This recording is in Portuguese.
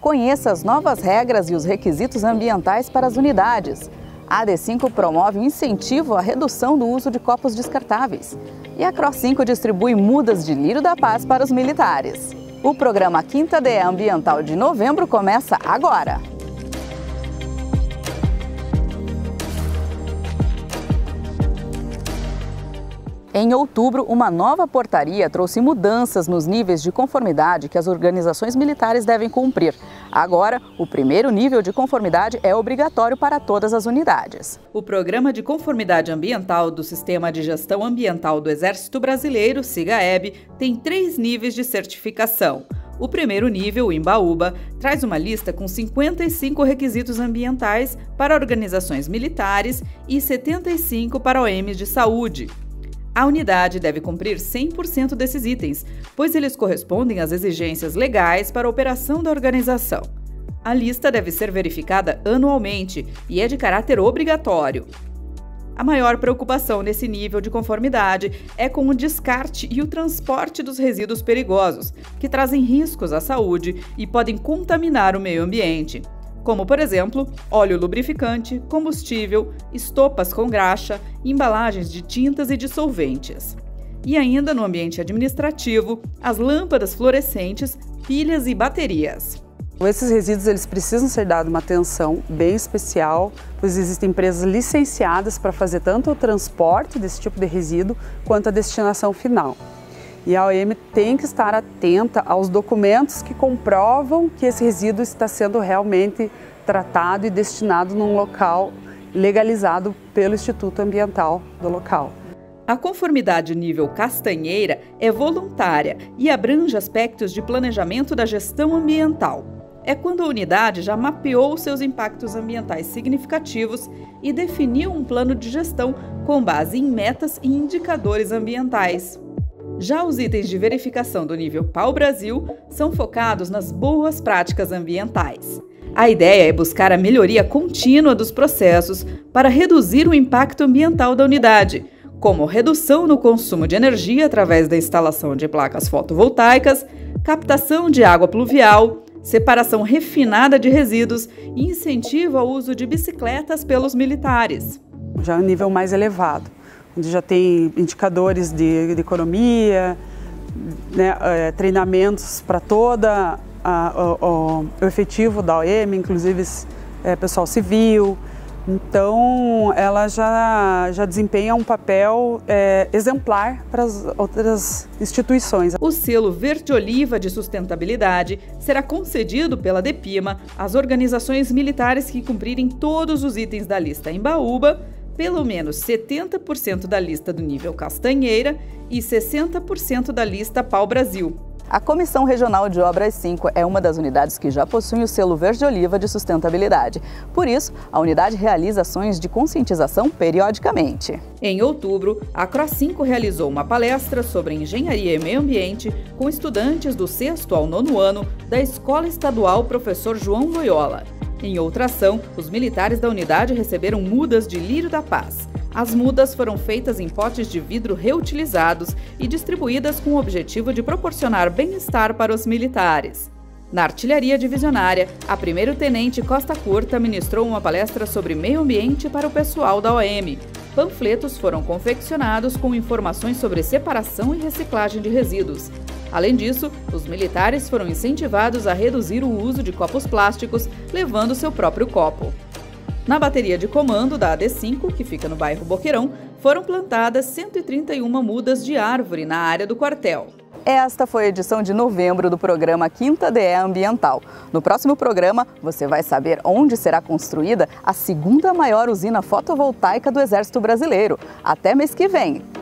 Conheça as novas regras e os requisitos ambientais para as unidades. A AD5 promove incentivo à redução do uso de copos descartáveis. E a Cross 5 distribui mudas de Lírio da Paz para os militares. O programa Quinta DE Ambiental de novembro começa agora. Em outubro, uma nova portaria trouxe mudanças nos níveis de conformidade que as organizações militares devem cumprir. Agora, o primeiro nível de conformidade é obrigatório para todas as unidades. O Programa de Conformidade Ambiental do Sistema de Gestão Ambiental do Exército Brasileiro, SIGAEB, tem três níveis de certificação. O primeiro nível, o Imbaúba, traz uma lista com 55 requisitos ambientais para organizações militares e 75 para OMs de saúde. A unidade deve cumprir 100% desses itens, pois eles correspondem às exigências legais para a operação da organização. A lista deve ser verificada anualmente e é de caráter obrigatório. A maior preocupação nesse nível de conformidade é com o descarte e o transporte dos resíduos perigosos, que trazem riscos à saúde e podem contaminar o meio ambiente como por exemplo óleo lubrificante, combustível, estopas com graxa, embalagens de tintas e dissolventes. E ainda no ambiente administrativo, as lâmpadas fluorescentes, pilhas e baterias. Esses resíduos eles precisam ser dados uma atenção bem especial, pois existem empresas licenciadas para fazer tanto o transporte desse tipo de resíduo quanto a destinação final. E a OEM tem que estar atenta aos documentos que comprovam que esse resíduo está sendo realmente tratado e destinado num local legalizado pelo Instituto Ambiental do local. A conformidade nível castanheira é voluntária e abrange aspectos de planejamento da gestão ambiental. É quando a unidade já mapeou seus impactos ambientais significativos e definiu um plano de gestão com base em metas e indicadores ambientais. Já os itens de verificação do nível Pau Brasil são focados nas boas práticas ambientais. A ideia é buscar a melhoria contínua dos processos para reduzir o impacto ambiental da unidade, como redução no consumo de energia através da instalação de placas fotovoltaicas, captação de água pluvial, separação refinada de resíduos e incentivo ao uso de bicicletas pelos militares. Já é um nível mais elevado onde já tem indicadores de, de economia, né, é, treinamentos para toda a, o, o, efetivo da OEM, inclusive é, pessoal civil. Então, ela já, já desempenha um papel é, exemplar para as outras instituições. O selo Verde Oliva de Sustentabilidade será concedido pela DEPIMA às organizações militares que cumprirem todos os itens da lista em Baúba pelo menos 70% da lista do nível Castanheira e 60% da lista Pau Brasil. A Comissão Regional de Obras 5 é uma das unidades que já possuem o selo verde-oliva de sustentabilidade. Por isso, a unidade realiza ações de conscientização periodicamente. Em outubro, a CROSS 5 realizou uma palestra sobre engenharia e meio ambiente com estudantes do sexto ao nono ano da Escola Estadual Professor João Loyola. Em outra ação, os militares da unidade receberam mudas de lírio da paz. As mudas foram feitas em potes de vidro reutilizados e distribuídas com o objetivo de proporcionar bem-estar para os militares. Na artilharia divisionária, a primeiro-tenente Costa Curta ministrou uma palestra sobre meio ambiente para o pessoal da OM. Panfletos foram confeccionados com informações sobre separação e reciclagem de resíduos. Além disso, os militares foram incentivados a reduzir o uso de copos plásticos, levando seu próprio copo. Na bateria de comando da AD5, que fica no bairro Boqueirão, foram plantadas 131 mudas de árvore na área do quartel. Esta foi a edição de novembro do programa Quinta DE Ambiental. No próximo programa, você vai saber onde será construída a segunda maior usina fotovoltaica do Exército Brasileiro. Até mês que vem!